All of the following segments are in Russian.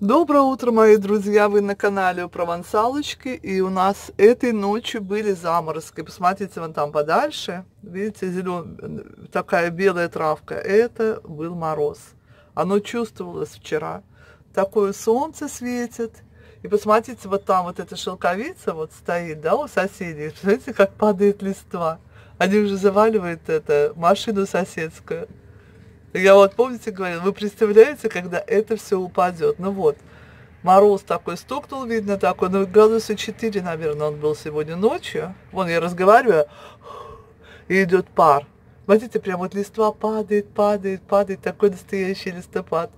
Доброе утро, мои друзья! Вы на канале у Провансалочки, и у нас этой ночью были заморозки. Посмотрите, вон там подальше, видите, зелен... такая белая травка. Это был мороз. Оно чувствовалось вчера. Такое солнце светит. И посмотрите, вот там вот эта шелковица вот стоит, да, у соседей. Смотрите, как падает листва. Они уже заваливают это, машину соседскую. Я вот, помните, говорила, вы представляете, когда это все упадет? Ну вот, мороз такой стукнул, видно, такой, ну, градуса 4, наверное, он был сегодня ночью. Вон я разговариваю, и идет пар. Смотрите, прям вот листва падает, падает, падает, такой настоящий листопад.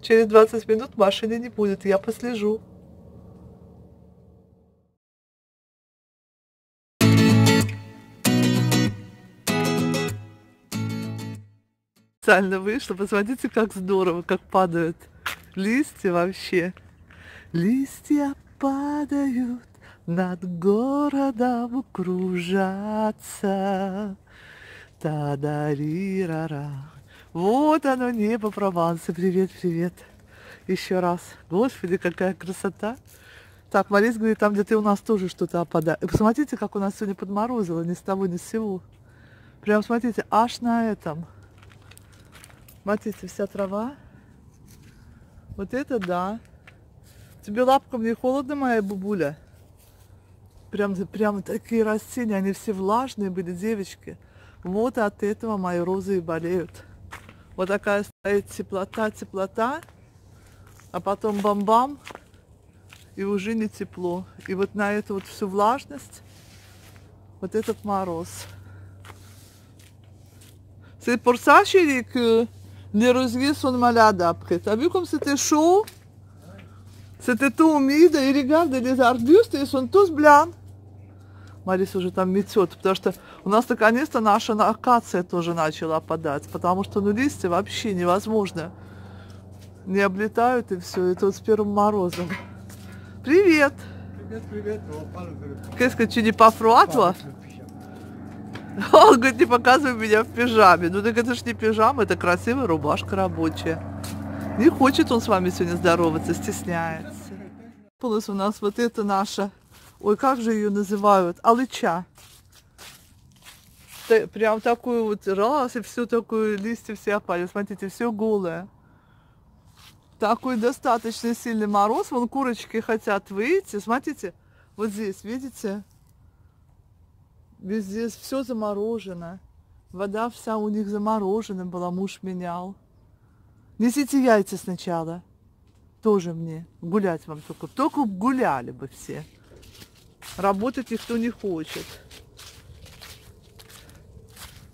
Через 20 минут машины не будет, я послежу. Специально вышло. Посмотрите, как здорово, как падают листья вообще. Листья падают, над городом кружатся. Та-да-ри-ра-ра. Вот оно, небо Прованса. Привет, привет. Еще раз. Господи, какая красота. Так, Марис говорит, там где-то у нас тоже что-то опадает. И посмотрите, как у нас сегодня подморозило, ни с того, ни с сего. Прям смотрите, аж на этом. Смотрите, вся трава. Вот это да. Тебе лапкам не холодно, моя бабуля? Прям, прям такие растения, они все влажные были, девочки. Вот от этого мои розы и болеют. Вот такая стоит теплота, теплота, а потом бам-бам, и уже не тепло. И вот на эту вот всю влажность, вот этот moroz. C'est pour les rosiers sont malades après. T'as vu comme c'était chaud C'était tout humide, и regarde, les arbustes, ils sont tous blancs. Марис уже там метет, потому что у нас наконец-то наша акация тоже начала опадать, потому что ну листья вообще невозможно. Не облетают и все, это вот с первым морозом. Привет! Привет, привет. Qu'est-ce que tu dis pas froid, toi? Он говорит, не показывай меня в пижаме. Ну так это ж не пижама, это красивая рубашка рабочая. Не хочет он с вами сегодня здороваться, стесняется. Получилось у нас вот это наша, ой, как же ее называют, алыча. Прям такую вот раз, и все такое, листья все опали. Смотрите, все голое. Такой достаточно сильный мороз. Вон курочки хотят выйти. Смотрите, вот здесь, видите? Везде все заморожено. Вода вся у них заморожена была, муж менял. Несите яйца сначала. Тоже мне. Гулять вам только. Только гуляли бы все. Работать никто не хочет.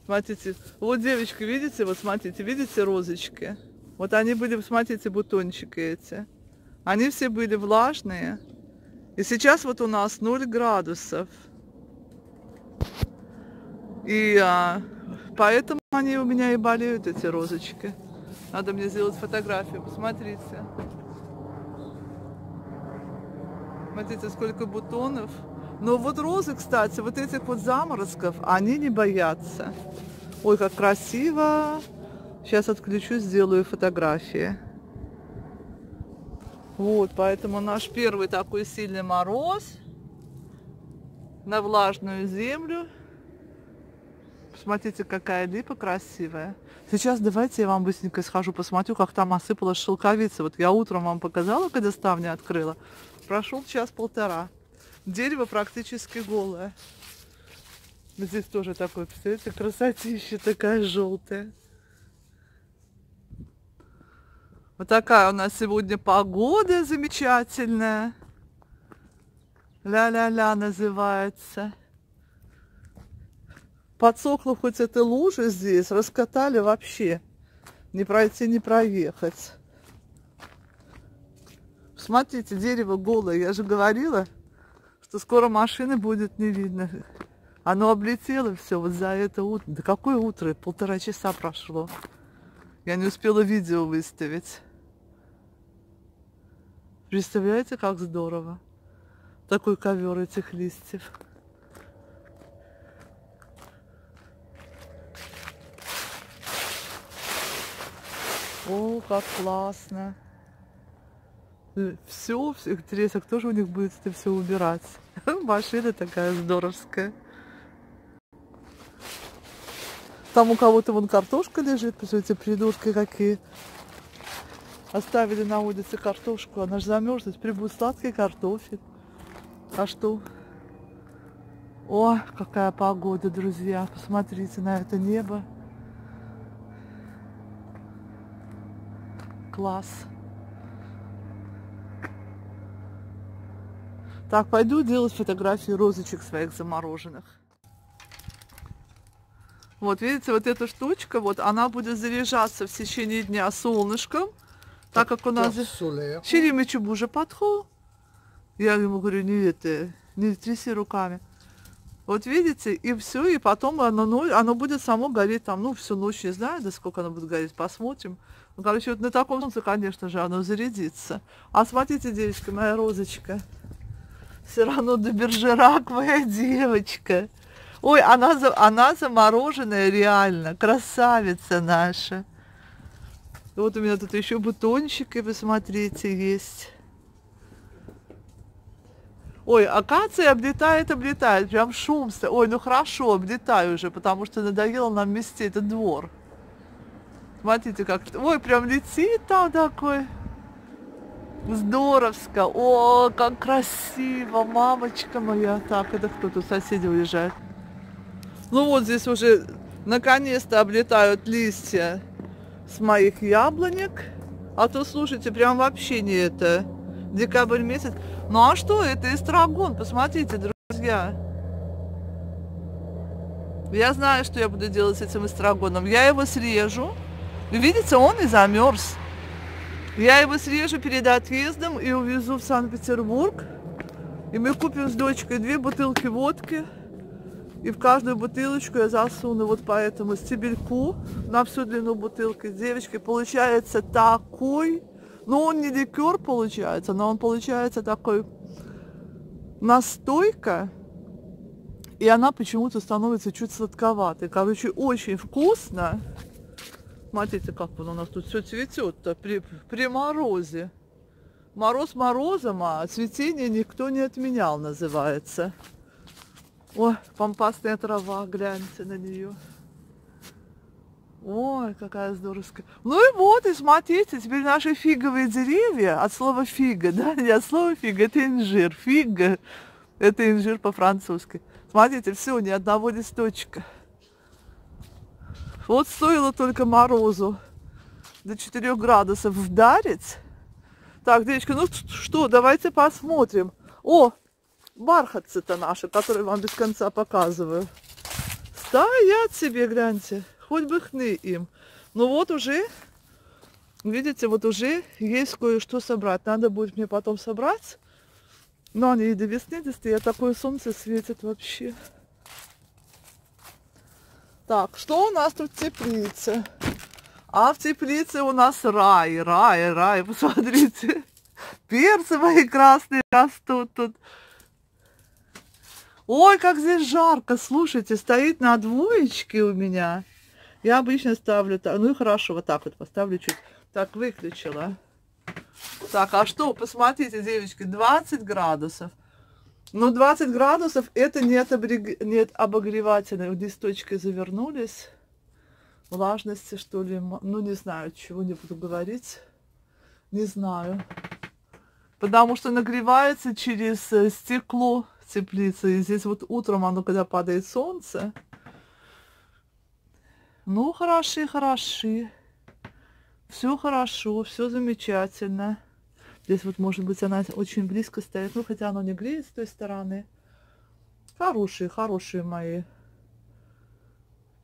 Смотрите, вот девочка, видите, вот смотрите, видите розочки? Вот они были, смотрите, бутончики эти. Они все были влажные. И сейчас вот у нас 0 градусов. И а, поэтому они у меня и болеют, эти розочки. Надо мне сделать фотографию, посмотрите. Смотрите, сколько бутонов. Но вот розы, кстати, вот этих вот заморозков, они не боятся. Ой, как красиво. Сейчас отключусь, сделаю фотографии. Вот, поэтому наш первый такой сильный мороз на влажную землю. Посмотрите, какая липа красивая. Сейчас давайте я вам быстренько схожу, посмотрю, как там осыпалась шелковица. Вот я утром вам показала, когда ставни открыла. Прошел час-полтора. Дерево практически голое. Здесь тоже такое, представляете, красотища такая желтая. Вот такая у нас сегодня погода замечательная. Ля-ля-ля называется. Подсохла хоть эта лужа здесь, раскатали вообще. Не пройти, не проехать. Смотрите, дерево голое. Я же говорила, что скоро машины будет не видно. Оно облетело все вот за это утро. Да какое утро? Полтора часа прошло. Я не успела видео выставить. Представляете, как здорово? Такой ковер этих листьев. О, как классно. Все, все, интересно, кто же у них будет это все убирать? Машина такая здоровская. Там у кого-то вон картошка лежит, посмотрите, придурки какие. Оставили на улице картошку, она же замерзнет, прибудет сладкий картофель. А что? О, какая погода, друзья. Посмотрите на это небо. Класс. Так, пойду делать фотографии розочек своих замороженных. Вот, видите, вот эта штучка, вот, она будет заряжаться в течение дня солнышком, так как у нас... Через уже подход. Я ему говорю, не это, не тряси руками. Вот видите, и все, и потом оно, ну, оно будет само гореть там, ну, всю ночь, не знаю, до сколько оно будет гореть, посмотрим. Ну, короче, вот на таком солнце, конечно же, оно зарядится. А смотрите, девочка, моя розочка все равно до Бержерак моя девочка. Ой, она, она замороженная реально, красавица наша. Вот у меня тут еще бутончики, посмотрите, есть. Ой, акация облетает, облетает, прям шум. Ой, ну хорошо, облетаю уже, потому что надоело нам вести этот двор. Смотрите, как... Ой, прям летит там такой. Здоровско. О, как красиво, мамочка моя. Так, это кто тут? Соседи уезжают. Ну вот здесь уже наконец-то облетают листья с моих яблонек. А то, слушайте, прям вообще не это. Декабрь месяц. Ну а что, это эстрагон, посмотрите, друзья. Я знаю, что я буду делать с этим эстрагоном. Я его срежу. Видите, он и замерз. Я его срежу перед отъездом и увезу в Санкт-Петербург. И мы купим с дочкой две бутылки водки. И в каждую бутылочку я засуну вот по этому стебельку на всю длину бутылки. Девочки, получается такой, ну он не ликер получается, но он получается такой настойка. И она почему-то становится чуть сладковатой. Короче, очень вкусно. Смотрите, как он у нас тут все цветет-то при, при морозе. Мороз морозом, а цветение никто не отменял, называется. О, помпасная трава, гляньте на нее. Ой, какая здоровская. Ну и вот, и смотрите, теперь наши фиговые деревья, от слова фига, да, не от слова фига, это инжир. Фига, это инжир по-французски. Смотрите, все, ни одного листочка. Вот стоило только морозу до 4 градусов вдарить. Так, девочка, ну что, давайте посмотрим. О, бархатцы-то наши, которые вам без конца показываю. Стоят себе, гляньте, хоть бы хны им. Ну вот уже, видите, вот уже есть кое-что собрать. Надо будет мне потом собрать. Но они и до весны достают, такое солнце светит вообще. Так, что у нас тут в теплице? А в теплице у нас рай, рай, рай. Посмотрите, перцы мои красные растут тут. Ой, как здесь жарко, слушайте, стоит на двоечке у меня. Я обычно ставлю так, ну и хорошо, вот так вот поставлю чуть. Так, выключила. Так, а что, посмотрите, девочки, 20 градусов. Ну, 20 градусов это нет, обрег... нет обогревателя. Листочки завернулись. Влажности, что ли. Ну, не знаю, чего не буду говорить. Не знаю. Потому что нагревается через э, стекло теплица. И здесь вот утром оно, когда падает солнце. Ну, хороши, хороши. Все хорошо, все замечательно. Здесь вот, может быть, она очень близко стоит. Ну, хотя оно не греет с той стороны. Хорошие, хорошие мои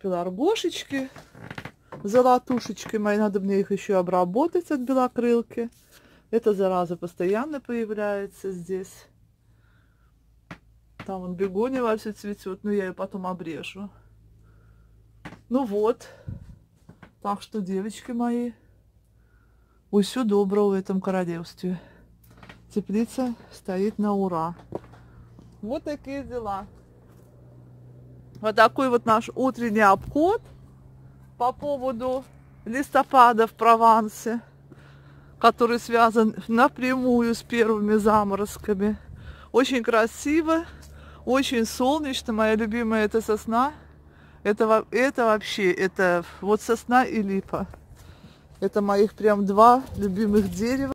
пеларгошечки. Золотушечки мои. Надо мне их еще обработать от белокрылки. Эта зараза постоянно появляется здесь. Там вон бегония вообще цветет. Но я ее потом обрежу. Ну вот. Так что, девочки мои, все доброго в этом королевстве. Теплица стоит на ура. Вот такие дела. Вот такой вот наш утренний обход по поводу листопада в Провансе. который связан напрямую с первыми заморозками. Очень красиво, очень солнечно. Моя любимая это сосна. Это, это вообще, это вот сосна и липа. Это моих прям два любимых дерева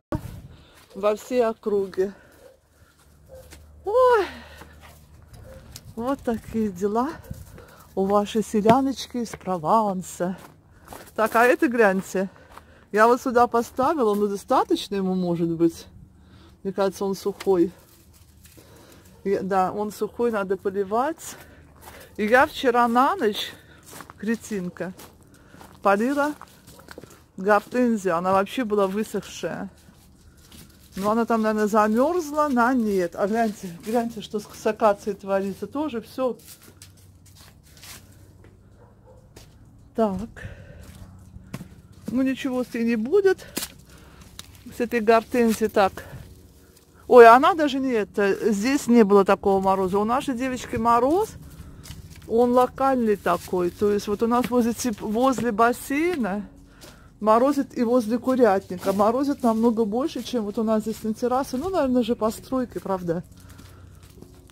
во всей округе. Ой, вот такие дела у вашей селяночки из Прованса. Так, а это гляньте. Я вот сюда поставила, но достаточно ему может быть. Мне кажется, он сухой. И, да, он сухой, надо поливать. И я вчера на ночь, кретинка, полила гортензию. Она вообще была высохшая. Но она там, наверное, замерзла, на нет. А гляньте, гляньте, что с акацией творится. Тоже все. Так. Ну ничего с ней не будет. С этой гортензией так. Ой, она даже не это. Здесь не было такого мороза. У нашей девочки мороз, он локальный такой. То есть вот у нас возле, возле бассейна морозит и возле курятника. Морозит намного больше, чем вот у нас здесь на террасе. Ну, наверное, же постройки, правда.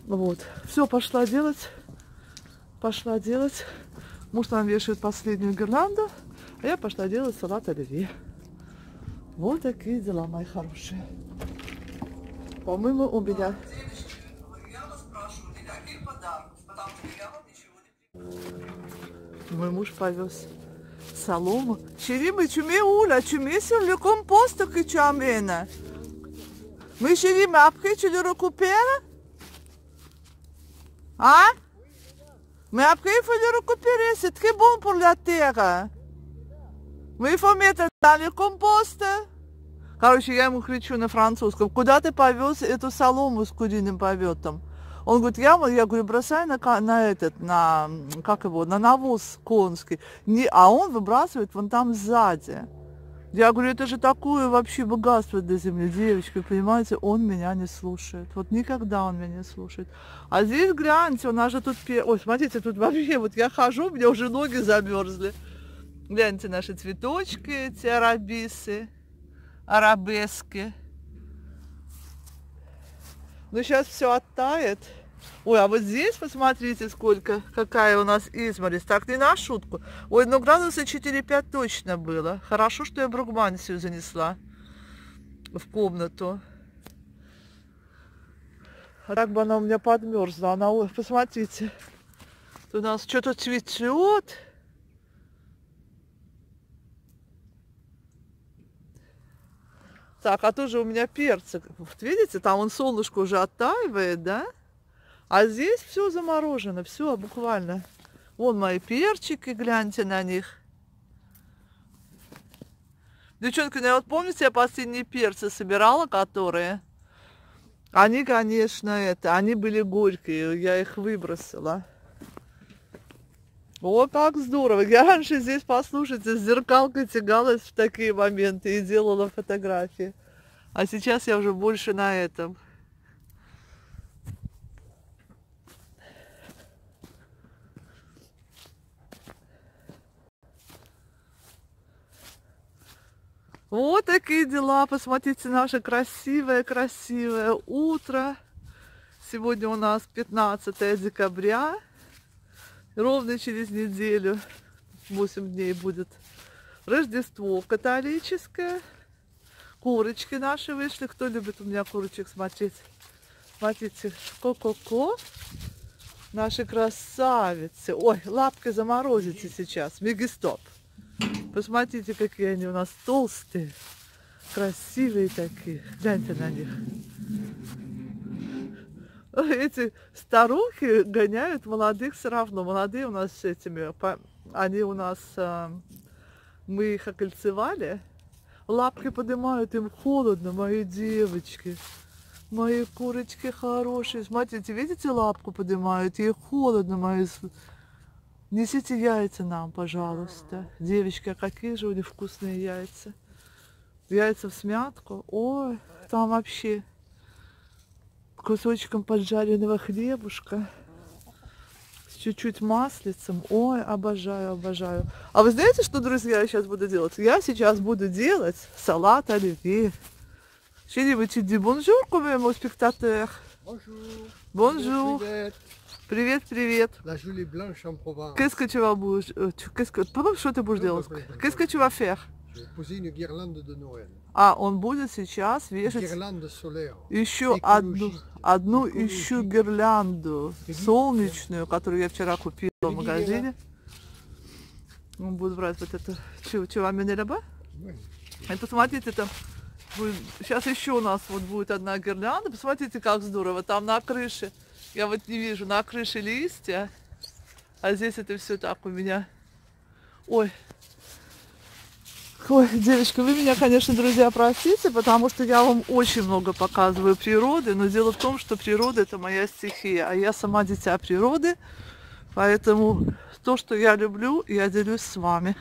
Вот. Все, пошла делать. Пошла делать. Муж там вешает последнюю гирлянду, а я пошла делать салат оливье. Вот такие дела, мои хорошие. По-моему, у меня... tu amènes. Mais chérie, mais après tu le récupères Hein Mais après il faut le récupérer, c'est très bon pour la terre. Mais il faut mettre dans le compost. Короче, я ему кричу на французском, куда ты повез эту солому с куриным поветом? Он говорит, я, я говорю, бросай на, на этот, на, как его, на навоз конский. Не, а он выбрасывает вон там сзади. Я говорю, это же такое вообще богатство для земли, девочки, понимаете, он меня не слушает. Вот никогда он меня не слушает. А здесь, гляньте, у нас же тут... Ой, смотрите, тут вообще, вот я хожу, у меня уже ноги замерзли. Гляньте, наши цветочки, эти арабисы, арабески. Ну, сейчас все оттает. Ой, а вот здесь, посмотрите, сколько, какая у нас изморозь. Так, не на шутку. Ой, ну градуса 4-5 точно было. Хорошо, что я бругмансию занесла в комнату. А так бы она у меня подмерзла. Она, ой, посмотрите. У нас что-то цветет. Так, а тоже у меня перцы. Вот видите, там он солнышко уже оттаивает, да? А здесь все заморожено, все буквально. Вон мои перчики, гляньте на них. Девчонки, ну вот помните, я последние перцы собирала, которые? Они, конечно, это, они были горькие, я их выбросила. О, как здорово! Я раньше здесь, послушайте, с зеркалкой тягалась в такие моменты и делала фотографии. А сейчас я уже больше на этом. Вот такие дела. Посмотрите, наше красивое-красивое утро. Сегодня у нас 15 декабря. Ровно через неделю, 8 дней будет Рождество католическое. Курочки наши вышли. Кто любит у меня курочек смотреть? Смотрите, ко-ко-ко. Наши красавицы. Ой, лапкой заморозите сейчас. Мегистоп. Посмотрите, какие они у нас толстые. Красивые такие. Гляньте на них. эти старухи гоняют молодых все равно. Молодые у нас с этими, они у нас, а, мы их окольцевали, лапки поднимают, им холодно, мои девочки. Мои курочки хорошие. Смотрите, видите, лапку поднимают, ей холодно, мои... Несите яйца нам, пожалуйста. Девочки, а какие же у них вкусные яйца. Яйца в смятку. Ой, там вообще кусочком поджаренного хлебушка с чуть-чуть маслицем. Ой, обожаю, обожаю. А вы знаете, что, друзья, я сейчас буду делать? Я сейчас буду делать салат оливье. Quand même aux spectateurs Bonjour. Bonjour. Привет. Привет, Provence. Qu'est-ce que tu vas bouger euh, tu- Qu'est-ce que... Papa, что ты будешь делать? какой-то Qu'est-ce que tu vas faire? А, он будет сейчас вешать еще одну, одну еще гирлянду солнечную, которую я вчера купила в магазине. Он будет брать вот это. Чего? Ouais. И посмотрите, там будет... сейчас еще у нас вот будет одна гирлянда. Посмотрите, как здорово. Там на крыше, я вот не вижу, на крыше листья, а здесь это все так у меня. Ой. Ой, девочка, вы меня, конечно, друзья, простите, потому что я вам очень много показываю природы, но дело в том, что природа это моя стихия, а я сама дитя природы, поэтому то, что я люблю, я делюсь с вами.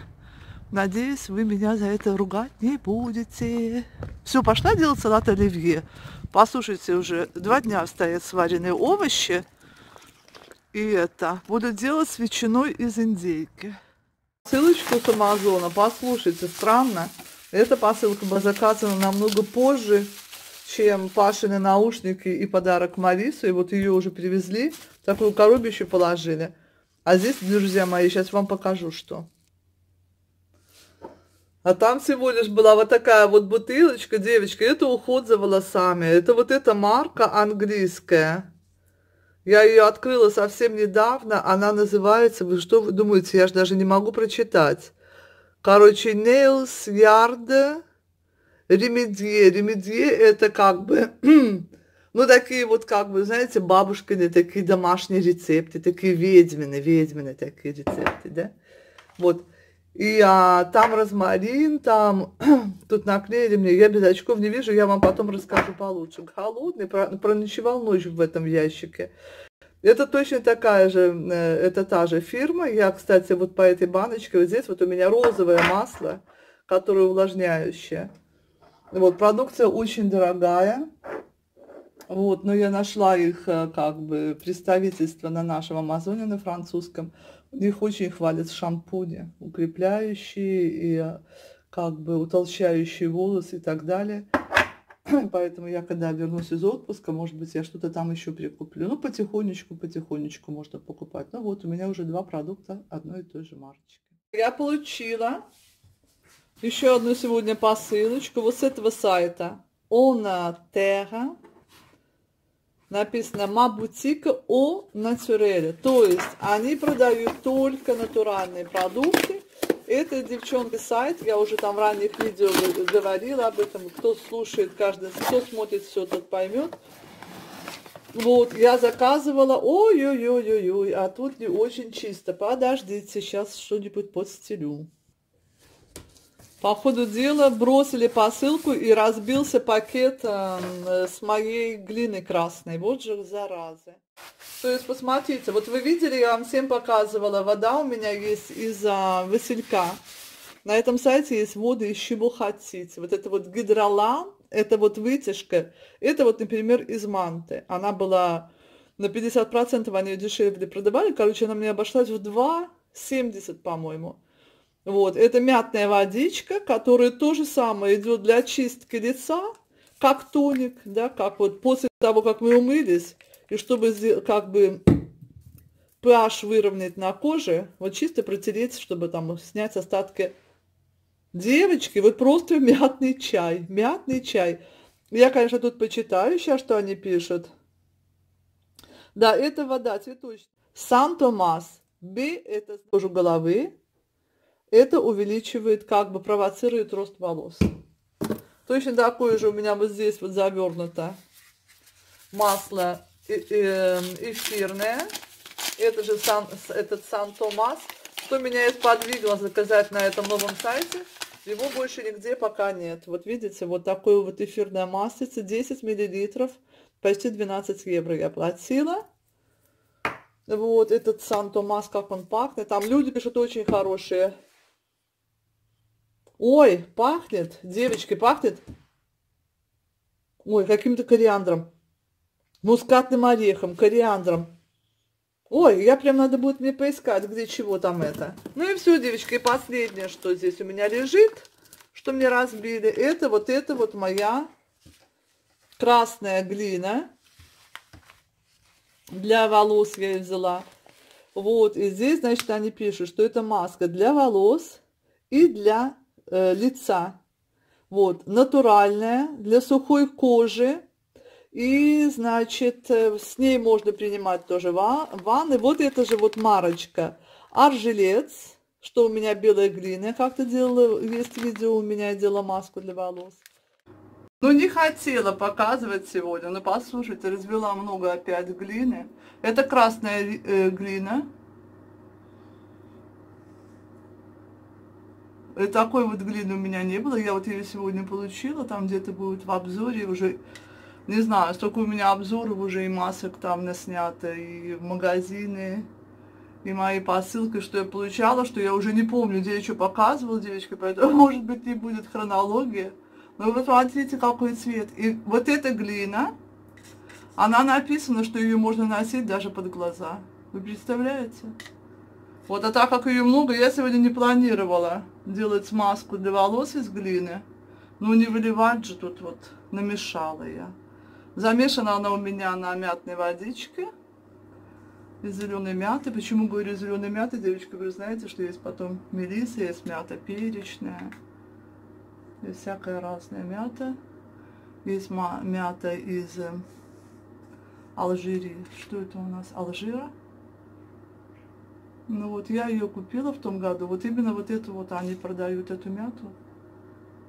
Надеюсь, вы меня за это ругать не будете. Все, пошла делать салат оливье. Послушайте, уже два дня стоят сваренные овощи. И это, буду делать с ветчиной из индейки. Ссылочку с Амазона, послушайте, странно. Эта посылка была заказана намного позже, чем Пашины наушники и подарок Марису. И вот ее уже привезли, такую коробищу положили. А здесь, друзья мои, сейчас вам покажу, что. А там всего лишь была вот такая вот бутылочка, девочка, это уход за волосами. Это вот эта марка английская. Я ее открыла совсем недавно. Она называется, вы что вы думаете, я же даже не могу прочитать. Короче, Nails Yard Ремедье. Ремедье это как бы, ну такие вот как бы, знаете, бабушкины такие домашние рецепты, такие ведьмины, ведьмины такие рецепты, да? Вот. И а, там розмарин, там тут наклеили мне, я без очков не вижу, я вам потом расскажу получше. Холодный, про, проночевал ночь в этом ящике. Это точно такая же, э, это та же фирма. Я, кстати, вот по этой баночке, вот здесь вот у меня розовое масло, которое увлажняющее. Вот, продукция очень дорогая. Вот, но я нашла их э, как бы представительство на нашем Амазоне на французском. У них очень хвалят шампуни, укрепляющие и как бы утолщающие волосы и так далее. Поэтому я, когда вернусь из отпуска, может быть, я что-то там еще прикуплю. Ну, потихонечку, потихонечку можно покупать. Ну вот, у меня уже два продукта одной и той же марочки. Я получила еще одну сегодня посылочку вот с этого сайта. Ona Terra. Написано Мабутика о Натюреле. То есть они продают только натуральные продукты. Это, девчонки, сайт, я уже там в ранних видео говорила об этом. Кто слушает, каждый, кто смотрит все, тот поймет. Вот, я заказывала, ой-ой-ой-ой-ой, а тут не очень чисто. Подождите, сейчас что-нибудь подстелю. По ходу дела бросили посылку и разбился пакет э, с моей глины красной. Вот же заразы. То есть, посмотрите, вот вы видели, я вам всем показывала, вода у меня есть из а, василька. На этом сайте есть воды из чего хотите. Вот это вот гидролан, это вот вытяжка, это вот, например, из манты. Она была на 50% они ее дешевле продавали. Короче, она мне обошлась в 2,70, по-моему. Вот, это мятная водичка, которая то же самое идет для очистки лица, как тоник, да, как вот после того, как мы умылись, и чтобы как бы pH выровнять на коже, вот чисто протереть, чтобы там снять остатки. Девочки, вот просто мятный чай, мятный чай. Я, конечно, тут почитаю сейчас, что они пишут. Да, это вода цветочная. Сан-Томас. Б – это кожу головы. Это увеличивает, как бы провоцирует рост волос. Точно такое же у меня вот здесь вот завернуто масло эфирное. Это же сан, этот Сан-Томас. Что меня и сподвигло заказать на этом новом сайте. Его больше нигде пока нет. Вот видите, вот такое вот эфирное маслице. 10 миллилитров. Почти 12 евро я платила. Вот этот Сан-Томас, как он пахнет. Там люди пишут очень хорошие. Ой, пахнет, девочки, пахнет. Ой, каким-то кориандром. Мускатным орехом, кориандром. Ой, я прям надо будет мне поискать, где чего там это. Ну и все, девочки, и последнее, что здесь у меня лежит, что мне разбили, это вот это вот моя красная глина. Для волос я ее взяла. Вот, и здесь, значит, они пишут, что это маска для волос и для э, лица. Вот, натуральная, для сухой кожи, и, значит, э, с ней можно принимать тоже ванны. Вот это же вот марочка. Аржилец, что у меня белая глина. Как-то делала, есть видео, у меня я делала маску для волос. Ну, не хотела показывать сегодня, но послушайте, развела много опять глины. Это красная э, глина. Такой вот глины у меня не было. Я вот ее сегодня получила, там где-то будет в обзоре уже не знаю, столько у меня обзоров уже и масок там наснято, и в магазины, и мои посылки, что я получала, что я уже не помню, где я что показывала, девочки, поэтому, может быть, не будет хронологии. Но вы смотрите, какой цвет. И вот эта глина, она написана, что ее можно носить даже под глаза. Вы представляете? Вот, а так как ее много, я сегодня не планировала делать маску для волос из глины. Ну, не выливать же тут вот, намешала я. Замешана она у меня на мятной водичке из зеленой мяты. Почему говорю зеленой мяты, девочки, вы знаете, что есть потом мелиса, есть мята перечная, есть всякая разная мята. Есть мята из э, Алжири. Что это у нас? Алжира. Ну вот я ее купила в том году. Вот именно вот эту вот они продают эту мяту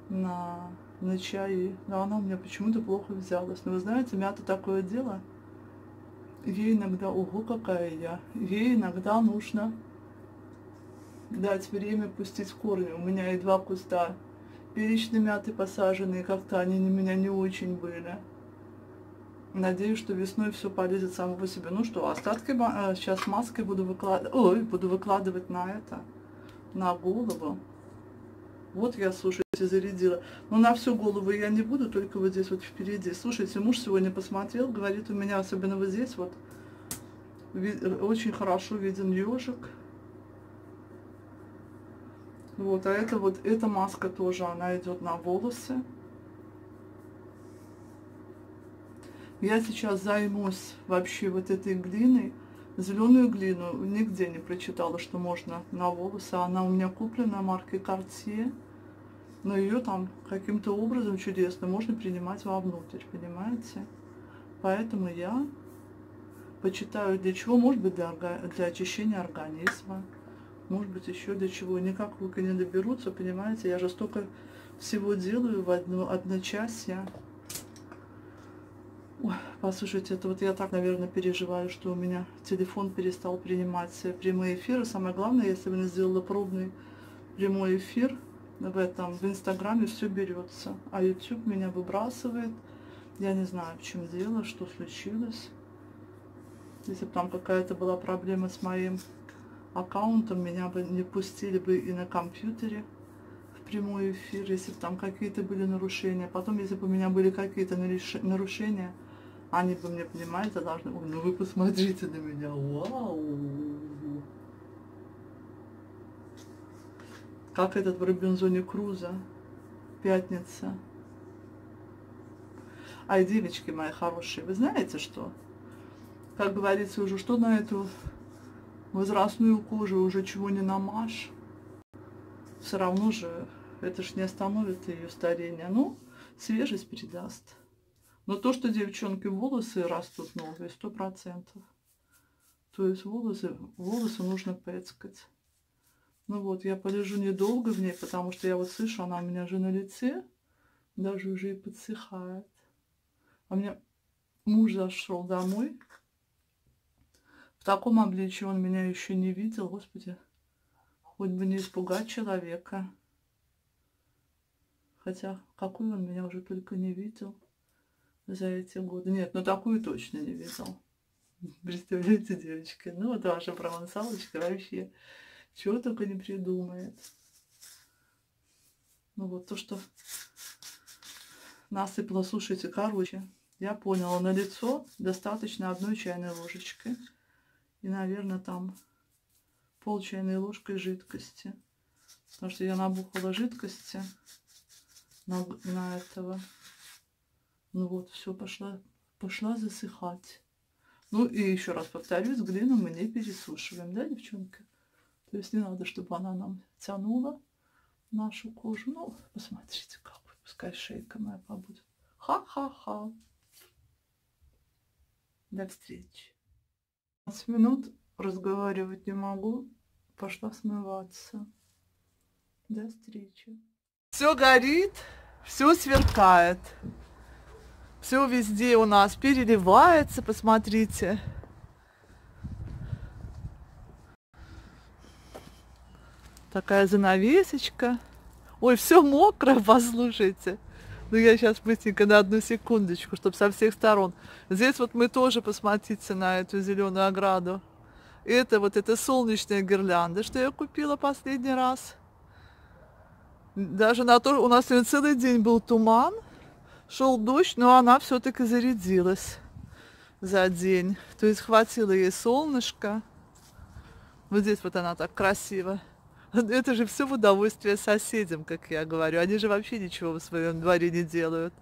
на на чае. Но она у меня почему-то плохо взялась. Но вы знаете, мята такое дело. Ей иногда, ого, какая я. Ей иногда нужно дать время пустить корни. У меня и два куста перечной мяты посаженные, как-то они на меня не очень были. Надеюсь, что весной все полезет само по себе. Ну что, остатки э, сейчас маской буду выкладывать, буду выкладывать на это, на голову. Вот я, слушайте, зарядила. Но на всю голову я не буду, только вот здесь вот впереди. Слушайте, муж сегодня посмотрел, говорит, у меня особенно вот здесь вот очень хорошо виден ежик. Вот, а это вот, эта маска тоже, она идет на волосы. Я сейчас займусь вообще вот этой глиной. Зеленую глину нигде не прочитала, что можно на волосы. Она у меня куплена маркой Cartier. Но ее там каким-то образом чудесно можно принимать вовнутрь, понимаете? Поэтому я почитаю для чего, может быть, для, для очищения организма, может быть, еще для чего. Никак руки не доберутся, понимаете? Я же столько всего делаю в одно, одночасье. Ой, послушайте, это вот я так, наверное, переживаю, что у меня телефон перестал принимать прямые эфиры. Самое главное, если бы не сделала пробный прямой эфир в этом, в Инстаграме все берется. А YouTube меня выбрасывает. Я не знаю, в чем дело, что случилось. Если бы там какая-то была проблема с моим аккаунтом, меня бы не пустили бы и на компьютере в прямой эфир, если бы там какие-то были нарушения. Потом, если бы у меня были какие-то нарушения, они бы мне, понимаете, должны... Ой, ну вы посмотрите на меня, вау! Как этот в Робинзоне Круза. Пятница. Ай, девочки мои хорошие, вы знаете что? Как говорится уже, что на эту возрастную кожу уже чего не намажь. Все равно же это ж не остановит ее старение. Ну, свежесть передаст. Но то, что девчонки волосы растут новые, сто процентов. То есть волосы, волосы нужно пэцкать. Ну вот, я полежу недолго в ней, потому что я вот слышу, она у меня же на лице, даже уже и подсыхает. А у меня муж зашел домой. В таком обличии он меня еще не видел, господи. Хоть бы не испугать человека. Хотя, какой он меня уже только не видел за эти годы. Нет, ну такую точно не видел. Представляете, девочки? Ну вот ваша провансалочка вообще чего только не придумает. Ну вот то, что насыпала, слушайте, короче, я поняла, на лицо достаточно одной чайной ложечки. И, наверное, там пол чайной ложкой жидкости. Потому что я набухала жидкости на, на этого. Ну вот, все, пошла, пошла засыхать. Ну и еще раз повторюсь, глину мы не пересушиваем, да, девчонка? То есть не надо, чтобы она нам тянула нашу кожу. Ну, посмотрите, какой, пускай шейка моя побудет. Ха-ха-ха. До встречи. 15 минут разговаривать не могу. Пошла смываться. До встречи. Все горит, все сверкает. Все везде у нас переливается, посмотрите. Такая занавесочка. Ой, все мокро, послушайте. Ну, я сейчас быстренько на одну секундочку, чтобы со всех сторон. Здесь вот мы тоже посмотрите на эту зеленую ограду. Это вот эта солнечная гирлянда, что я купила последний раз. Даже на то, у нас сегодня целый день был туман, шел дождь, но она все-таки зарядилась за день. То есть хватило ей солнышко. Вот здесь вот она так красиво. Это же все в удовольствие соседям, как я говорю. Они же вообще ничего в своем дворе не делают.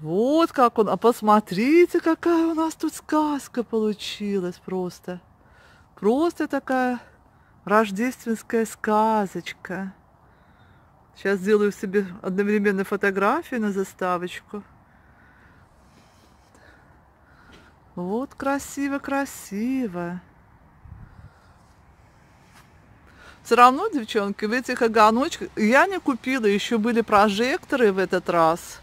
Вот как он. А посмотрите, какая у нас тут сказка получилась просто. Просто такая рождественская сказочка. Сейчас сделаю себе одновременно фотографию на заставочку. Вот красиво-красиво. Все равно, девчонки, в этих огоночках... Я не купила, еще были прожекторы в этот раз.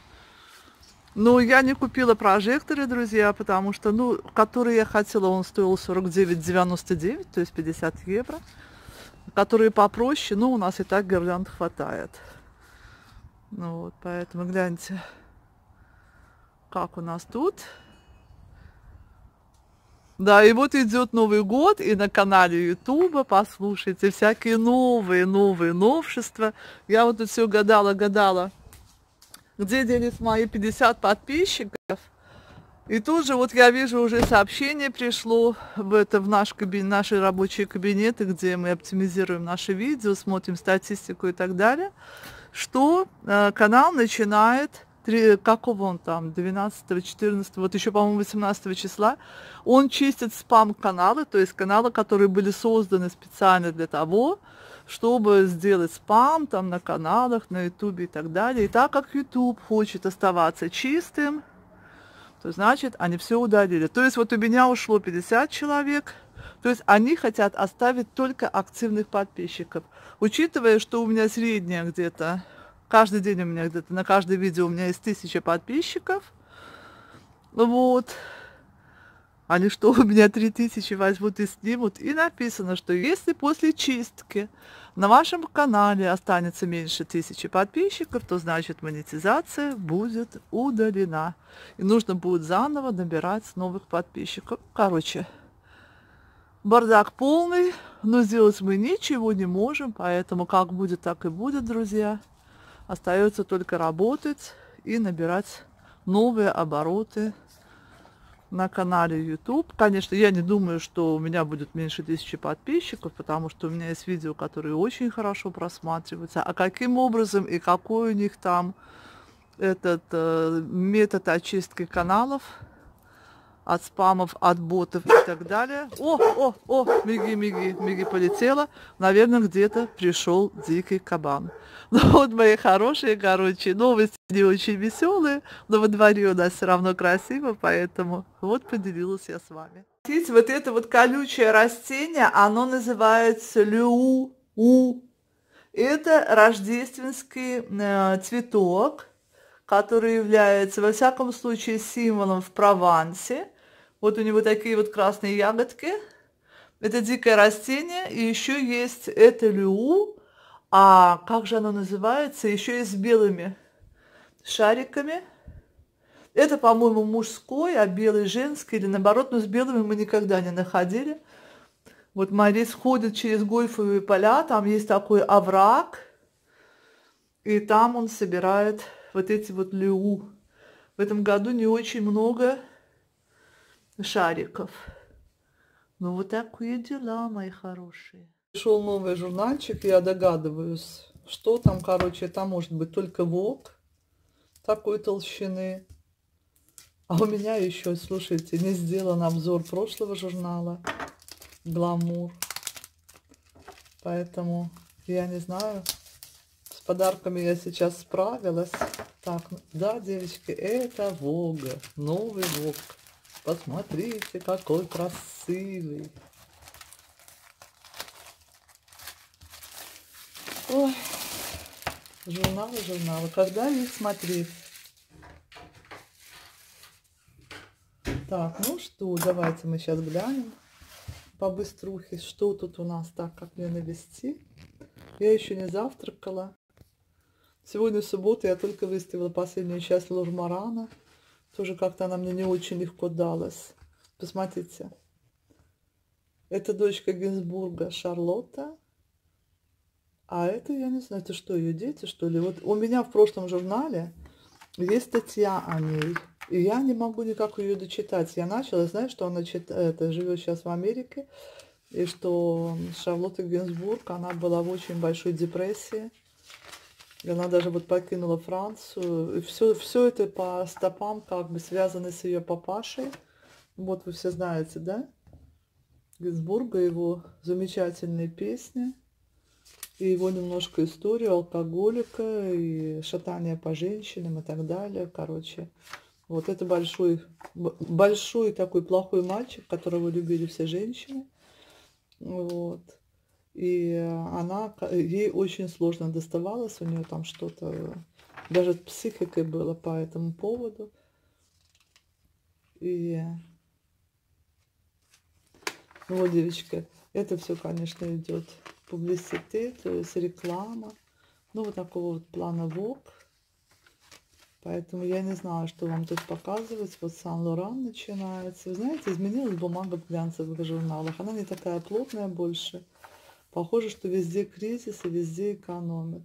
Но я не купила прожекторы, друзья, потому что, ну, который я хотела, он стоил 49,99, то есть 50 евро. Которые попроще, ну, у нас и так гирлянд хватает. Ну вот, поэтому гляньте, как у нас тут. Да, и вот идет Новый год, и на канале Ютуба послушайте всякие новые, новые новшества. Я вот тут все гадала, гадала, где делись мои 50 подписчиков. И тут же вот я вижу уже сообщение пришло в это в наш кабинет, наши рабочие кабинеты, где мы оптимизируем наши видео, смотрим статистику и так далее, что э, канал начинает 3, какого он там, 12, 14, вот еще, по-моему, 18 числа, он чистит спам-каналы, то есть каналы, которые были созданы специально для того, чтобы сделать спам там на каналах, на ютубе и так далее. И так как YouTube хочет оставаться чистым, то значит, они все удалили. То есть вот у меня ушло 50 человек, то есть они хотят оставить только активных подписчиков. Учитывая, что у меня средняя где-то Каждый день у меня где-то на каждое видео у меня есть тысяча подписчиков. Вот. Они что, у меня три тысячи возьмут и снимут. И написано, что если после чистки на вашем канале останется меньше тысячи подписчиков, то значит монетизация будет удалена. И нужно будет заново набирать новых подписчиков. Короче, бардак полный, но сделать мы ничего не можем, поэтому как будет, так и будет, друзья. Остается только работать и набирать новые обороты на канале YouTube. Конечно, я не думаю, что у меня будет меньше тысячи подписчиков, потому что у меня есть видео, которые очень хорошо просматриваются. А каким образом и какой у них там этот э, метод очистки каналов от спамов, от ботов и так далее. О, о, о, миги, миги, миги полетела. Наверное, где-то пришел дикий кабан. Ну вот, мои хорошие, короче, новости не очень веселые, но во дворе у нас все равно красиво, поэтому вот поделилась я с вами. Видите, вот это вот колючее растение, оно называется лю у. Это рождественский э, цветок, который является, во всяком случае, символом в Провансе. Вот у него такие вот красные ягодки. Это дикое растение. И еще есть это лю, а как же оно называется? Еще и с белыми шариками. Это, по-моему, мужской, а белый женский, или наоборот, но с белыми мы никогда не находили. Вот Марис ходит через гольфовые поля, там есть такой овраг, и там он собирает вот эти вот лю. В этом году не очень много шариков. Ну, вот такие дела, мои хорошие. Пришел новый журнальчик, я догадываюсь, что там, короче, там может быть только ВОК такой толщины. А у меня еще, слушайте, не сделан обзор прошлого журнала «Гламур». Поэтому я не знаю, с подарками я сейчас справилась. Так, да, девочки, это Вога, новый Вог. Посмотрите, какой красивый. Ой, журналы, журналы. Когда их смотреть? Так, ну что, давайте мы сейчас глянем по быструхе, что тут у нас так, как мне навести. Я еще не завтракала. Сегодня суббота, я только выставила последнюю часть Лурмарана. Тоже как-то она мне не очень легко далась. Посмотрите. Это дочка Гинзбурга Шарлотта. А это, я не знаю, это что, ее дети, что ли? Вот у меня в прошлом журнале есть статья о ней. И я не могу никак ее дочитать. Я начала, знаю, что она чит... это, живет сейчас в Америке, и что Шарлотта Гинзбург, она была в очень большой депрессии. И она даже вот покинула Францию. И все, все это по стопам как бы связано с ее папашей. Вот вы все знаете, да? Гинзбурга, его замечательные песни. И его немножко историю алкоголика и шатания по женщинам и так далее. Короче, вот это большой, большой такой плохой мальчик, которого любили все женщины. Вот. И она, ей очень сложно доставалось, у нее там что-то, даже с психикой было по этому поводу. И вот, девочка, это все, конечно, идет публицитет, то есть реклама. Ну, вот такого вот плана ВОК. Поэтому я не знаю, что вам тут показывать. Вот Сан-Лоран начинается. Вы знаете, изменилась бумага в глянцевых журналах. Она не такая плотная больше. Похоже, что везде кризис и везде экономят.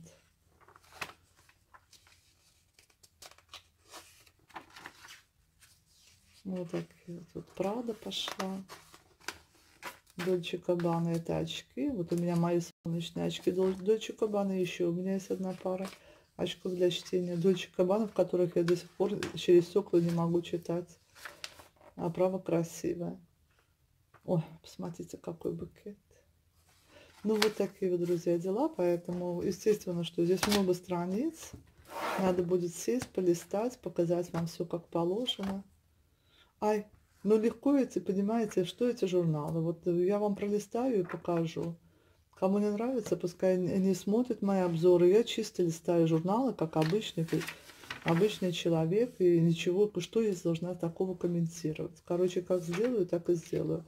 Вот так вот Прада пошла. Дольче Кабана это очки. Вот у меня мои солнечные очки Дольче Кабана еще. У меня есть одна пара очков для чтения Дольче Кабана, в которых я до сих пор через стекла не могу читать. А право красивое. Ой, посмотрите, какой букет. Ну, вот такие вот, друзья, дела. Поэтому, естественно, что здесь много страниц. Надо будет сесть, полистать, показать вам все как положено. Ай, ну легко эти, понимаете, что эти журналы. Вот я вам пролистаю и покажу. Кому не нравится, пускай не смотрит мои обзоры. Я чисто листаю журналы, как обычный, обычный человек. И ничего, что я должна такого комментировать. Короче, как сделаю, так и сделаю.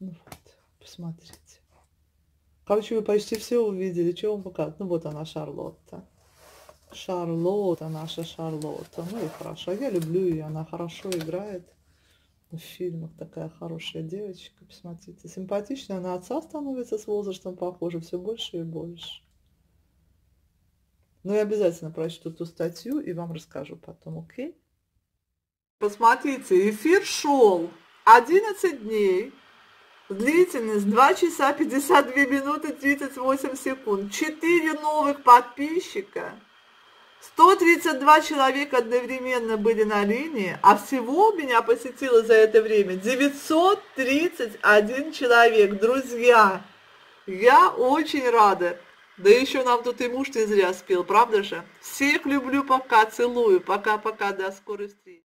Ну вот, посмотрите. Короче, вы почти все увидели. Что вам показать? Ну вот она, Шарлотта. Шарлотта, наша Шарлотта. Ну и хорошо. Я люблю ее, она хорошо играет в фильмах такая хорошая девочка, посмотрите, симпатичная, на отца становится с возрастом похожа все больше и больше. Но я обязательно прочту ту статью и вам расскажу потом, окей? Посмотрите, эфир шел 11 дней, длительность 2 часа 52 минуты 38 секунд, 4 новых подписчика – 132 человека одновременно были на линии, а всего меня посетило за это время 931 человек. Друзья, я очень рада. Да еще нам тут и муж не зря спел, правда же? Всех люблю пока, целую. Пока-пока, до скорой встречи.